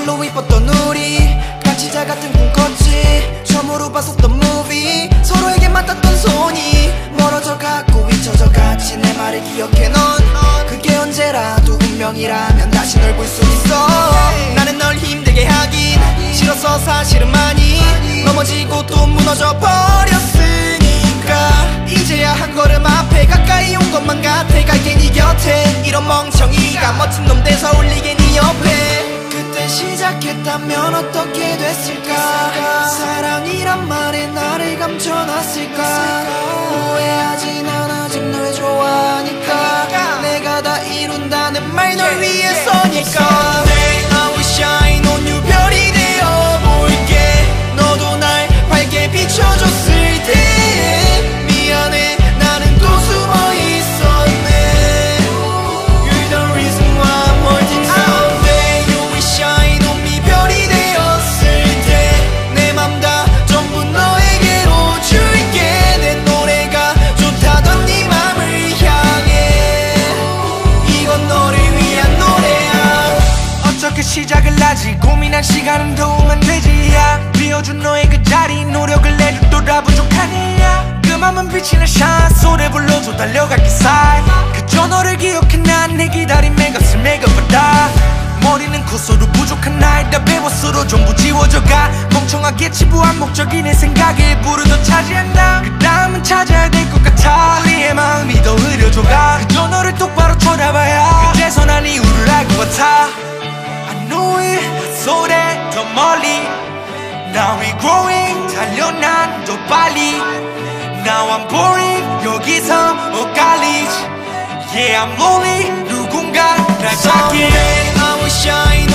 정말로 이뻤던 우리 잘 같은 꿈 꿨지. 처음으로 봤었던 무비 서로에게 맞닿던 손이 멀어져 갔고 잊혀져 갔지. 내 말을 기억해 넌 그게 언제라도 운명이라면 다시 널 볼 수 있어. 나는 널 힘들게 하긴 싫어서 사실은 많이 넘어지고 또 무너져 버렸으니까. 이제야 한 걸음 앞에 가까이 시작했다면 어떻게 됐을까? 사랑이란 말에 나를 감춰놨을까 하지 고민한 시간은 도움은 되지 야. 비워준 너의 그 자리 노력을 내줄 또다 부족하니야 그 맘은 비치는 샷 소리 불러줘 달려갈게 사이 그저 너를 기억해 난내 기다림의 값을 매겨받아 머리는 커서도 부족한 나이다 배웠어도 전부 지워져가. 멍청하게 치부한 목적이 내 일부를 더 차지한다. 그 다음은 찾아야 될 것 같아. 우리의 마음이 더 흐려져가. 그저 너를 똑바로 쳐다봐야 그제서 난 이유를 알것 같아 소래 더 멀리 Now we growing 달려 난 더 빨리 Now I'm boring 여기서 엇갈리지 Yeah I'm lonely 누군가 날 찾길 Someday I wish I